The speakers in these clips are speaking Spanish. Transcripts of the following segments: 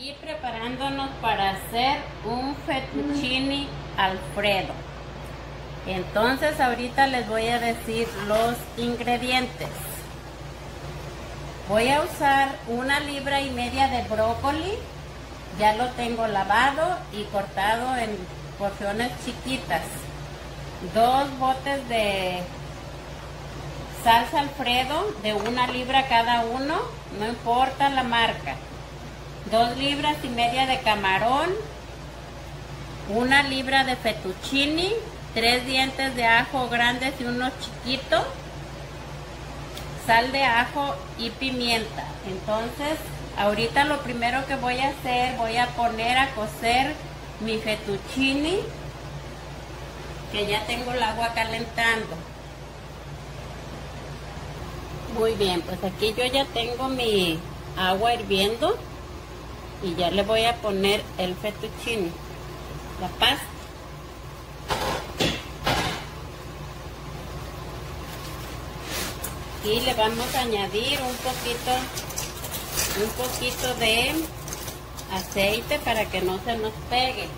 aquí preparándonos para hacer un fettuccine alfredo. Entonces ahorita les voy a decir los ingredientes. Voy a usar una libra y media de brócoli. Ya lo tengo lavado y cortado en porciones chiquitas. Dos botes de salsa alfredo de una libra cada uno. No importa la marca dos libras y media de camarón, una libra de fettuccini, tres dientes de ajo grandes y uno chiquito, sal de ajo y pimienta. Entonces, ahorita lo primero que voy a hacer, voy a poner a cocer mi fettuccini, que ya tengo el agua calentando. Muy bien, pues aquí yo ya tengo mi agua hirviendo y ya le voy a poner el fettuccine, la pasta. Y le vamos a añadir un poquito, un poquito de aceite para que no se nos pegue.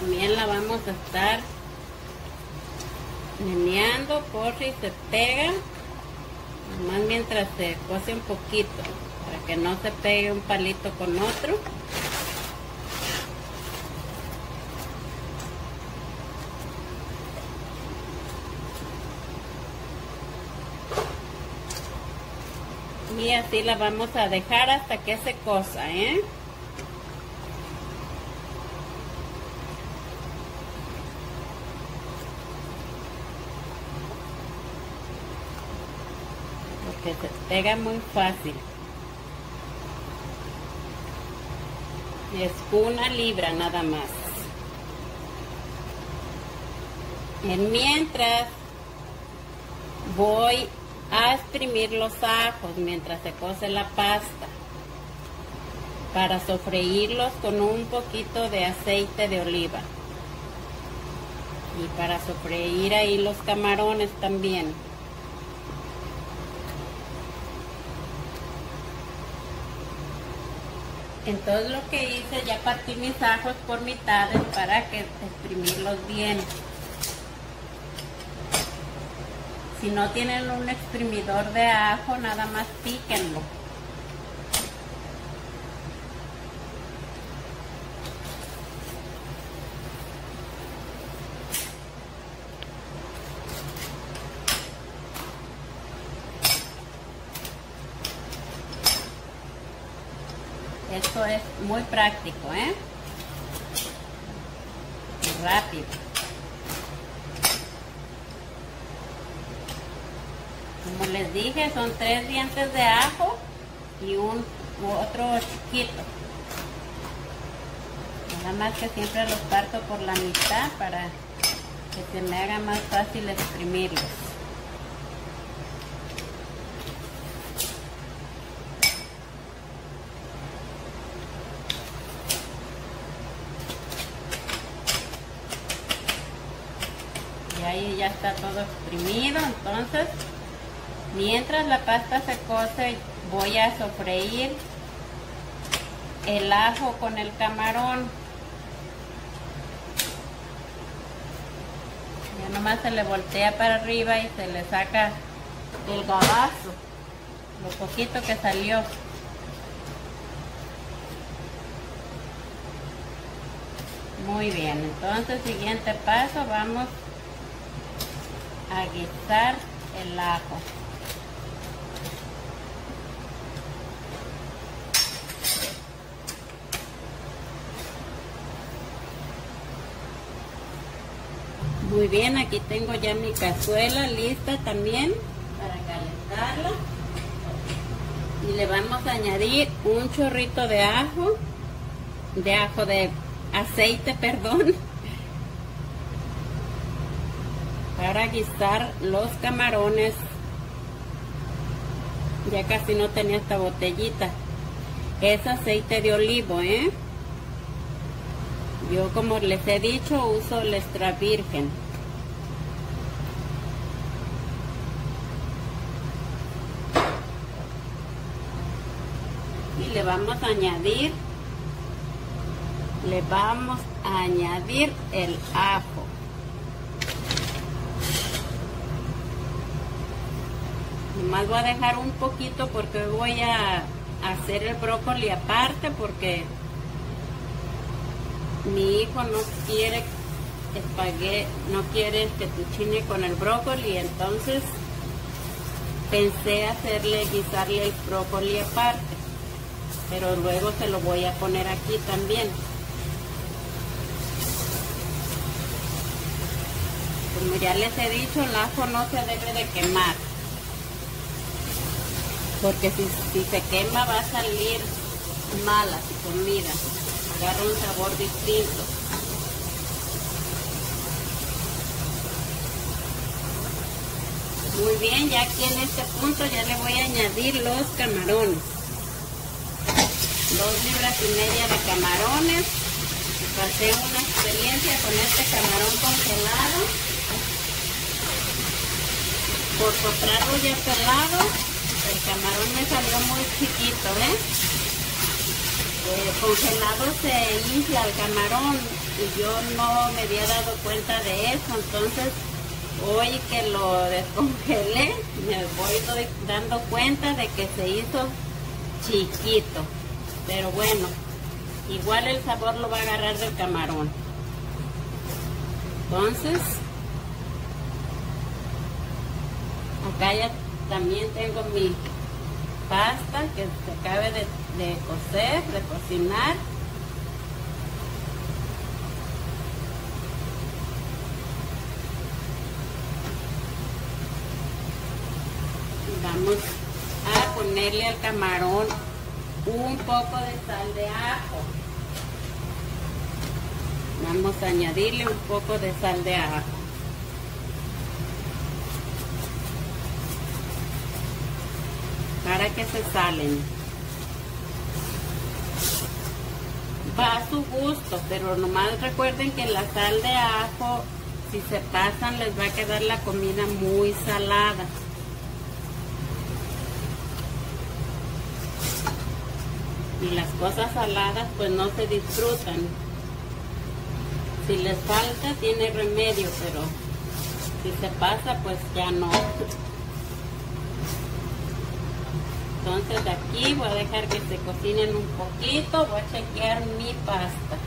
También la vamos a estar meneando por si se pega más mientras se cose un poquito para que no se pegue un palito con otro y así la vamos a dejar hasta que se cosa ¿eh? Que se pega muy fácil. Es una libra nada más. En mientras voy a exprimir los ajos mientras se cose la pasta para sofreírlos con un poquito de aceite de oliva y para sofreír ahí los camarones también. Entonces lo que hice, ya partí mis ajos por mitades para que exprimirlos bien. Si no tienen un exprimidor de ajo, nada más píquenlo. Esto es muy práctico, ¿eh? rápido. Como les dije, son tres dientes de ajo y un otro chiquito. Nada más que siempre los parto por la mitad para que se me haga más fácil exprimirlos. ahí ya está todo exprimido entonces mientras la pasta se cose voy a sofreír el ajo con el camarón. Ya nomás se le voltea para arriba y se le saca el gabazo lo poquito que salió. Muy bien entonces siguiente paso vamos a guisar el ajo. Muy bien, aquí tengo ya mi cazuela lista también para calentarla. Y le vamos a añadir un chorrito de ajo, de ajo de aceite, perdón. para guisar los camarones. Ya casi no tenía esta botellita. Es aceite de olivo, ¿eh? Yo como les he dicho, uso el extra virgen. Y le vamos a añadir, le vamos a añadir el ajo. Nomás voy a dejar un poquito porque voy a hacer el brócoli aparte porque mi hijo no quiere espagué, no quiere fettuccine con el brócoli, entonces pensé hacerle, guisarle el brócoli aparte, pero luego se lo voy a poner aquí también. Como ya les he dicho, el ajo no se debe de quemar, porque si, si se quema va a salir mala su comida, agarra un sabor distinto. Muy bien, ya aquí en este punto ya le voy a añadir los camarones. Dos libras y media de camarones. Pasé una experiencia con este camarón congelado. Por comprarlo ya pelado, el camarón me salió muy chiquito, ¿eh? congelado se infla el camarón y yo no me había dado cuenta de eso, entonces hoy que lo descongelé, me voy dando cuenta de que se hizo chiquito. Pero bueno, igual el sabor lo va a agarrar del camarón. Entonces, acá ya también tengo mi pasta que se acabe de, de cocer, de cocinar. vamos a ponerle al camarón un poco de sal de ajo. Vamos a añadirle un poco de sal de ajo. Para que se salen. Va a su gusto, pero nomás recuerden que la sal de ajo, si se pasan, les va a quedar la comida muy salada. y las cosas saladas pues no se disfrutan. Si les falta tiene remedio, pero si se pasa pues ya no. Entonces aquí voy a dejar que se cocinen un poquito, voy a chequear mi pasta.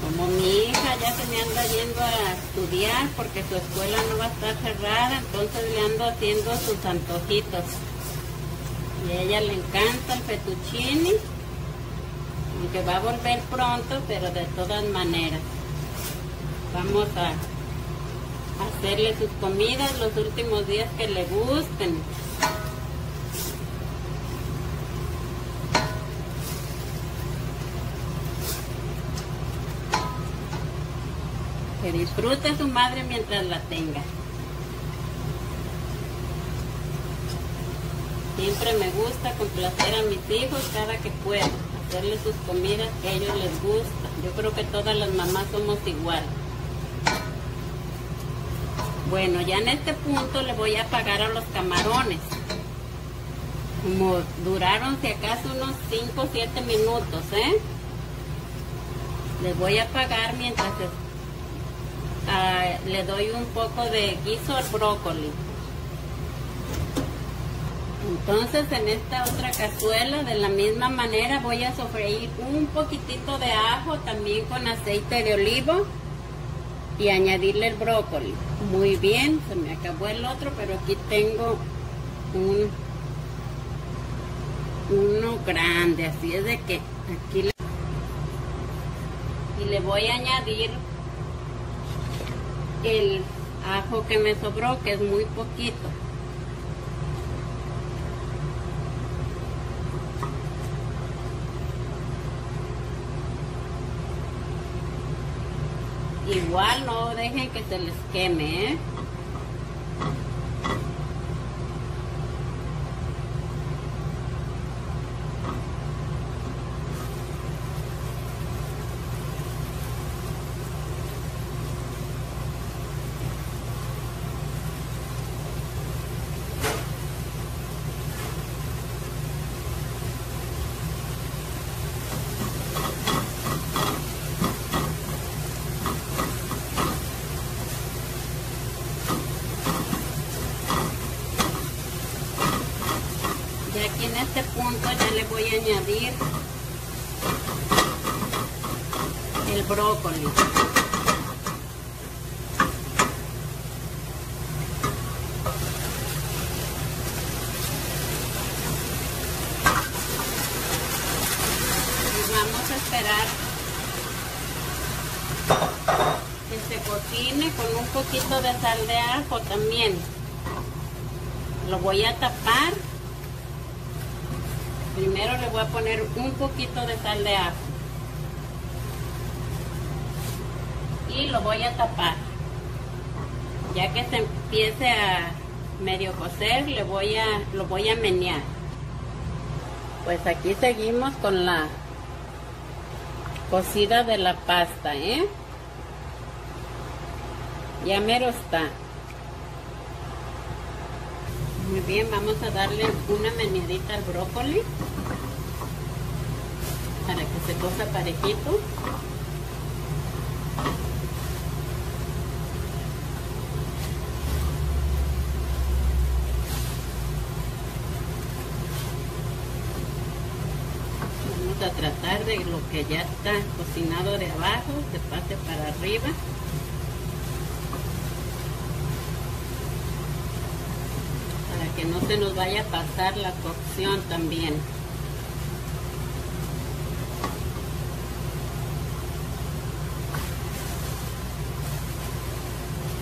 Como mi hija ya se me anda yendo a estudiar porque su escuela no va a estar cerrada, entonces le ando haciendo sus antojitos. Y a ella le encanta el fettuccine, aunque va a volver pronto, pero de todas maneras. Vamos a hacerle sus comidas los últimos días que le gusten. disfrute su madre mientras la tenga. Siempre me gusta complacer a mis hijos cada que puedo, hacerles sus comidas que a ellos les gusta. Yo creo que todas las mamás somos igual. Bueno, ya en este punto le voy a pagar a los camarones. Como duraron si acaso unos 5 o 7 minutos, ¿eh? Les voy a pagar mientras le doy un poco de guiso al brócoli. Entonces en esta otra cazuela de la misma manera voy a sofreír un poquitito de ajo también con aceite de olivo y añadirle el brócoli. Muy bien, se me acabó el otro, pero aquí tengo un uno grande, así es de que aquí le, y le voy a añadir el ajo que me sobró, que es muy poquito. Igual no dejen que se les queme, ¿eh? le voy a añadir el brócoli. vamos a esperar que se cocine con un poquito de sal de ajo también. Lo voy a tapar. Primero le voy a poner un poquito de sal de ajo. Lo voy a tapar. Ya que se empiece a medio cocer, le voy a, lo voy a menear. Pues aquí seguimos con la cocida de la pasta, ¿eh? Ya mero está. Muy bien, vamos a darle una meneadita al brócoli para que se cosa parejito. a tratar de lo ya está cocinado de abajo se pase para arriba. Para que no se nos vaya a pasar la cocción también.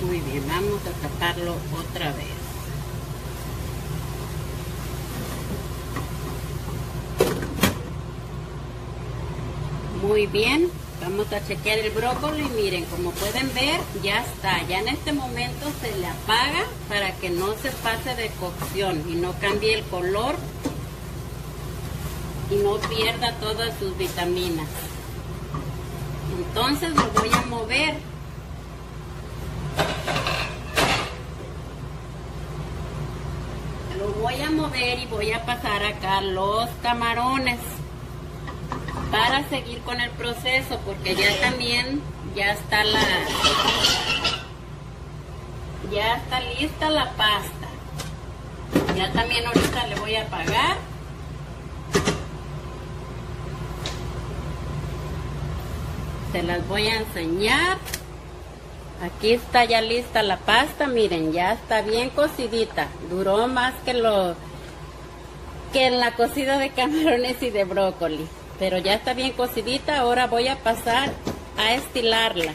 Muy bien vamos a taparlo otra vez muy bien. Vamos a chequear el brócoli. Miren como pueden ver ya está. Ya en este momento se le apaga para que no se pase de cocción y no cambie el color y no pierda todas sus vitaminas. Entonces lo voy a mover. Lo voy a mover y voy a pasar acá los camarones para seguir con el proceso porque ya también ya está la ya está lista la pasta. Ya también ahorita le voy a apagar se las voy a enseñar. Aquí está ya lista la pasta miren ya está bien cocidita. Duró más que lo que en la cocida de camarones y de brócoli pero ya está bien cocidita ahora voy a pasar a estilarla.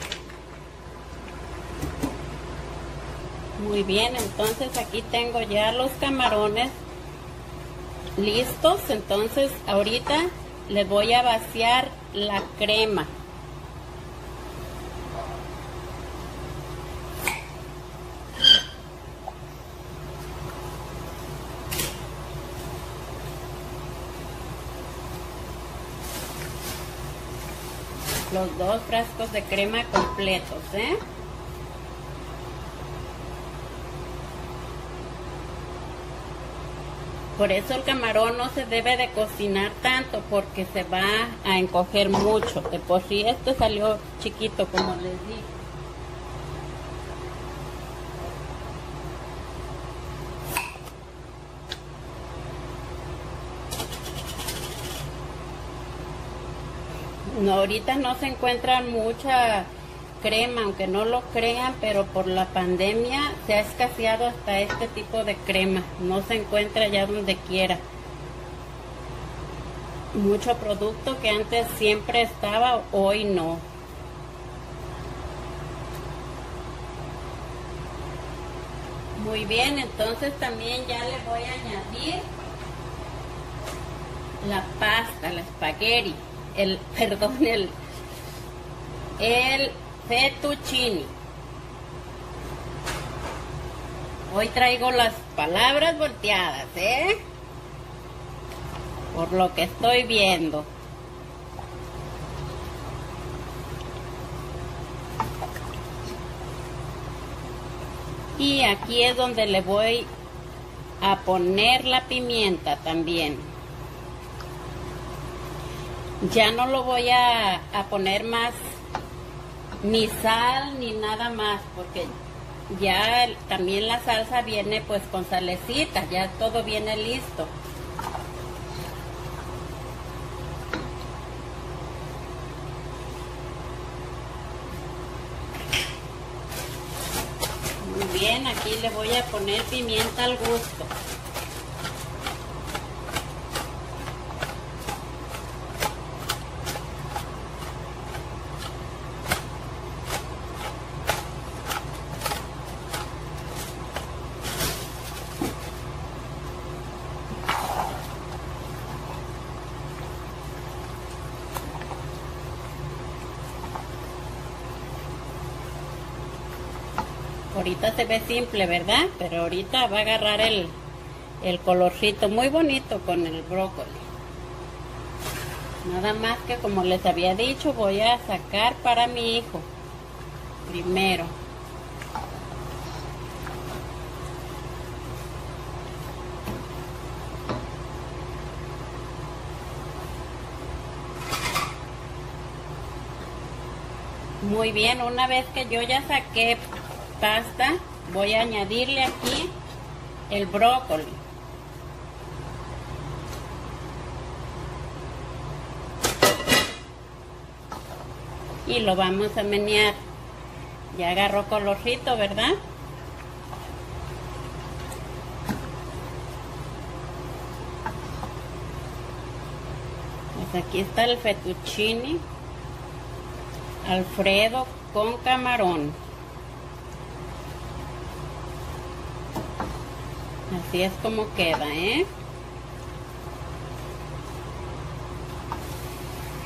Muy bien entonces aquí tengo ya los camarones listos. Entonces ahorita les voy a vaciar la crema los dos frascos de crema completos, ¿eh? Por eso el camarón no se debe de cocinar tanto porque se va a encoger mucho. De por sí este salió chiquito como les dije. No, ahorita no se encuentra mucha crema, aunque no lo crean, pero por la pandemia se ha escaseado hasta este tipo de crema. No se encuentra ya donde quiera. Mucho producto que antes siempre estaba, hoy no. Muy bien, entonces también ya le voy a añadir la pasta, la espagueti el, perdón, el, el fettuccine. Hoy traigo las palabras volteadas, ¿eh? Por lo que estoy viendo. Y aquí es donde le voy a poner la pimienta también ya no lo voy a, a poner más ni sal ni nada más porque ya también la salsa viene pues con salecita, ya todo viene listo. Muy bien, aquí le voy a poner pimienta al gusto. Ahorita se ve simple, ¿verdad? Pero ahorita va a agarrar el, el colorcito muy bonito con el brócoli. Nada más que como les había dicho, voy a sacar para mi hijo primero. Muy bien, una vez que yo ya saqué pasta, voy a añadirle aquí el brócoli. Y lo vamos a menear. Ya agarró colorcito, ¿verdad? Pues aquí está el fettuccine Alfredo con camarón. Así es como queda, ¿eh?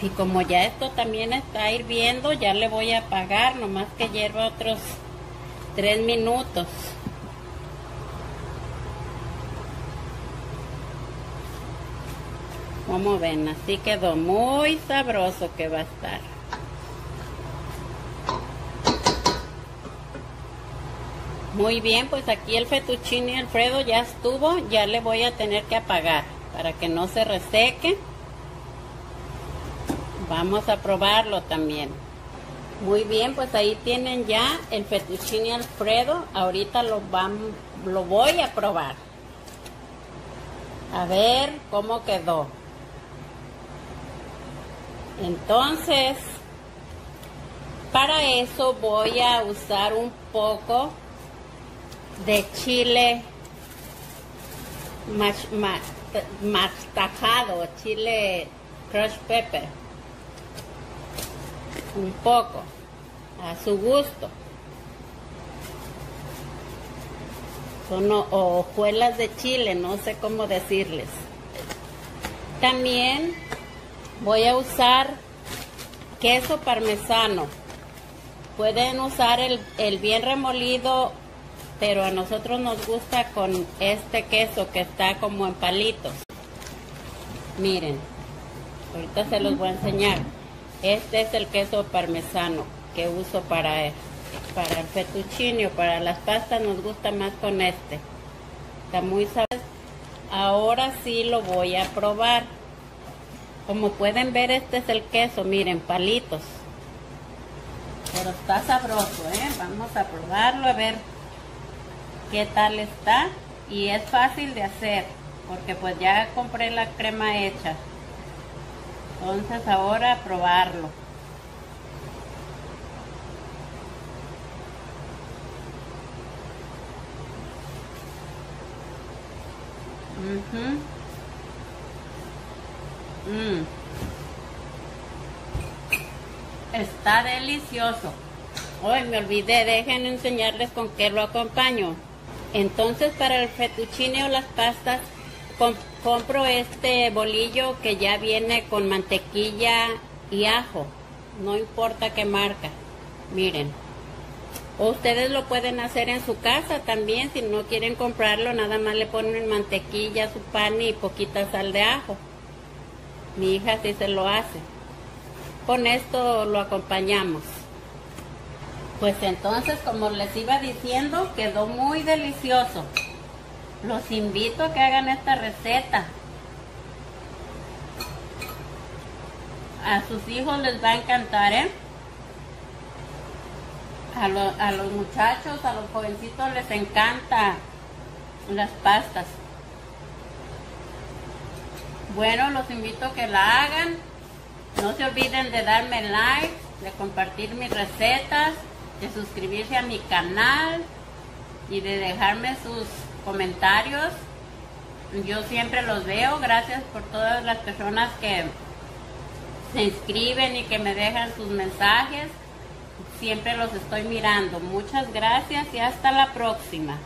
Y como ya esto también está hirviendo, ya le voy a apagar, nomás que hierva otros tres minutos. Como ven, así quedó muy sabroso que va a estar. Muy bien, pues aquí el fettuccine Alfredo ya estuvo, ya le voy a tener que apagar para que no se reseque. Vamos a probarlo también. Muy bien, pues ahí tienen ya el fettuccine Alfredo. Ahorita lo, lo voy a probar. A ver cómo quedó. Entonces, para eso voy a usar un poco de chile mastajado, chile crush pepper, un poco, a su gusto. Son hojuelas de chile, no sé cómo decirles. También voy a usar queso parmesano. Pueden usar el, el bien remolido pero a nosotros nos gusta con este queso que está como en palitos. Miren, ahorita se los voy a enseñar. Este es el queso parmesano que uso para, para el fettuccine o para las pastas nos gusta más con este. Está muy sabroso. Ahora sí lo voy a probar. Como pueden ver, este es el queso, miren, palitos. Pero está sabroso, ¿eh? Vamos a probarlo a ver qué tal está y es fácil de hacer porque pues ya compré la crema hecha entonces ahora probarlo mm. Está delicioso. Hoy me olvidé, dejen enseñarles con qué lo acompaño. Entonces para el fettuccine o las pastas compro este bolillo que ya viene con mantequilla y ajo. No importa qué marca. Miren. O ustedes lo pueden hacer en su casa también. Si no quieren comprarlo, nada más le ponen mantequilla, su pan y poquita sal de ajo. Mi hija sí se lo hace. Con esto lo acompañamos. Pues entonces, como les iba diciendo, quedó muy delicioso. Los invito a que hagan esta receta. A sus hijos les va a encantar, ¿eh? A, a los muchachos, a los jovencitos les encanta las pastas. Bueno, los invito a que la hagan. No se olviden de darme like, de compartir mis recetas de suscribirse a mi canal y de dejarme sus comentarios. Yo siempre los veo. Gracias por todas las personas que se inscriben y que me dejan sus mensajes. Siempre los estoy mirando. Muchas gracias y hasta la próxima.